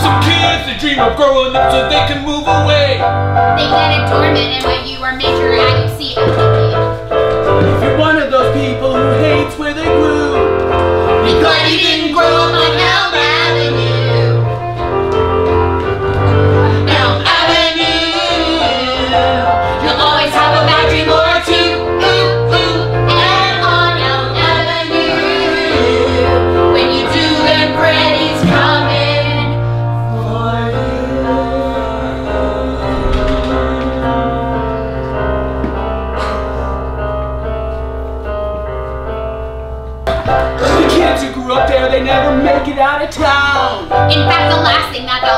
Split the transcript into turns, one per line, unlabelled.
Some kids, they dream of growing up so they can move away.
They get a they never make it out of town. In fact, the last thing that they'll